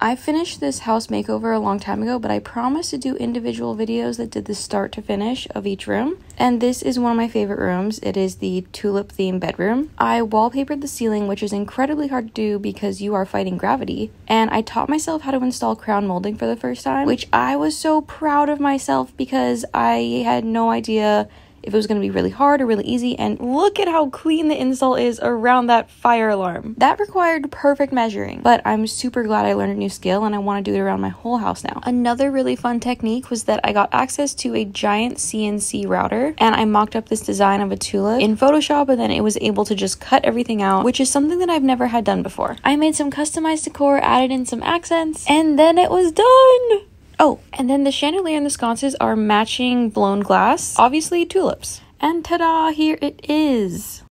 I finished this house makeover a long time ago, but I promised to do individual videos that did the start to finish of each room. And this is one of my favorite rooms. It is the tulip themed bedroom. I wallpapered the ceiling, which is incredibly hard to do because you are fighting gravity. And I taught myself how to install crown molding for the first time, which I was so proud of myself because I had no idea if it was going to be really hard or really easy. And look at how clean the install is around that fire alarm. That required perfect measuring, but I'm super glad I learned a new skill and I want to do it around my whole house now. Another really fun technique was that I got access to a giant CNC router and I mocked up this design of a tulip in Photoshop and then it was able to just cut everything out, which is something that I've never had done before. I made some customized decor, added in some accents, and then it was done! Oh, and then the chandelier and the sconces are matching blown glass, obviously tulips. And ta-da, here it is.